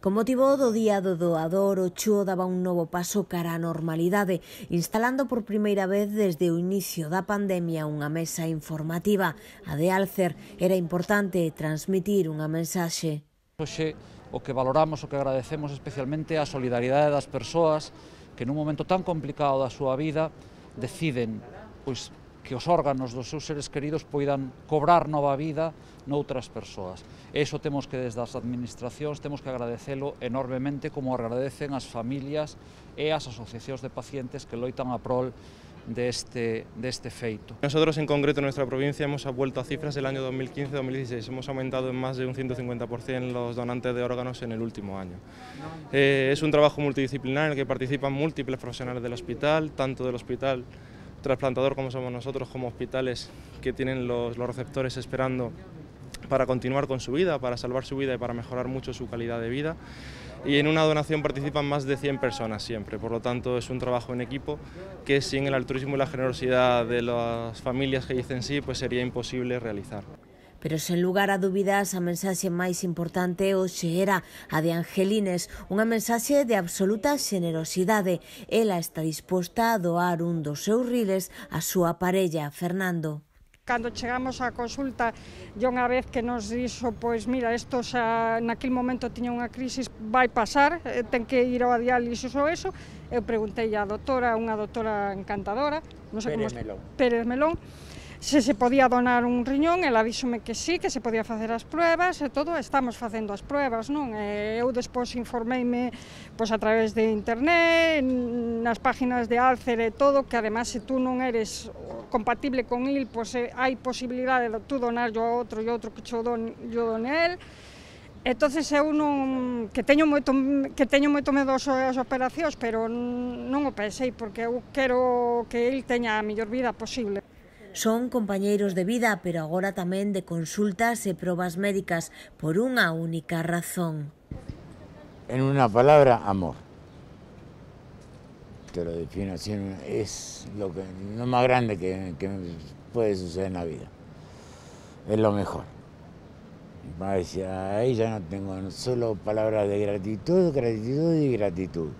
Con motivo do Día do Doador, o Chuo daba un novo paso cara á normalidade, instalando por primeira vez desde o inicio da pandemia unha mesa informativa. A de Alcer era importante transmitir unha mensaxe. Hoxe o que valoramos, o que agradecemos especialmente a solidaridade das persoas que nun momento tan complicado da súa vida deciden pois que os órganos dos seus seres queridos poidan cobrar nova vida noutras persoas. E iso temos que desde as administracións temos que agradecelo enormemente como agradecen as familias e as asociacións de pacientes que loitan a prol de este, de este feito. Nosotros en concreto en nuestra provincia hemos vuelto a cifras del año 2015-2016, hemos aumentado en más de un 150% los donantes de órganos en el último año. Eh, es un trabajo multidisciplinar en el que participan múltiples profesionales del hospital, tanto del hospital trasplantador como somos nosotros, como hospitales que tienen los, los receptores esperando para continuar con su vida, para salvar su vida y para mejorar mucho su calidad de vida. Y en una donación participan más de 100 personas siempre, por lo tanto es un trabajo en equipo que sin el altruismo y la generosidad de las familias que dicen sí, pues sería imposible realizar. Pero sen lugar a dúbidas, a mensaxe máis importante hoxe era a de Angelines, unha mensaxe de absoluta xenerosidade. Ela está disposta a doar un dos seus riles á súa parella, Fernando. Cando chegamos á consulta, e unha vez que nos dixo, pois mira, isto xa naquel momento tiña unha crisis, vai pasar, eh, ten que ir ao diálisis ou eso, eu preguntei á doutora, unha doutora encantadora, non sei Pérez como... Melón. Pérez Melón se se podía donar un riñón, ela díxome que sí, que se podía facer as pruebas e todo, estamos facendo as pruebas, non? E eu despois informeime pois, a través de internet, nas páginas de Alcer e todo, que además se tú non eres compatible con il, pois eh, hai posibilidade de tú donarlo a outro e outro que cho don, yo don el, Entonces eu non que teño moito que teño moito medo ás operacións, pero non o pensei porque eu quero que el teña a mellor vida posible. Son compañeiros de vida, pero agora tamén de consultas e probas médicas por unha única razón. En unha palabra, amor. Te lo defino así, es lo, que, lo más grande que, que puede suceder en la vida. Es lo mejor. Ahí ya no tengo solo palabras de gratitud, gratitud y gratitud.